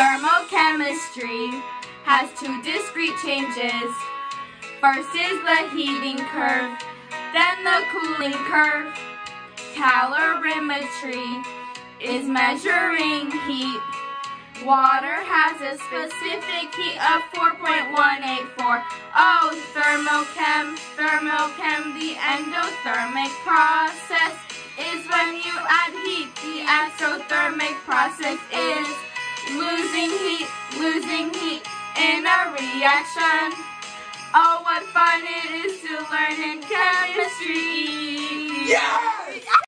Thermochemistry has two discrete changes. First is the heating curve, then the cooling curve. Calorimetry is measuring heat. Water has a specific heat of 4.184. Oh, thermochem, thermochem, the endothermic process is when you add heat. The exothermic process is losing heat, losing heat in a reaction. Oh, what fun it is to learn in chemistry. Yeah!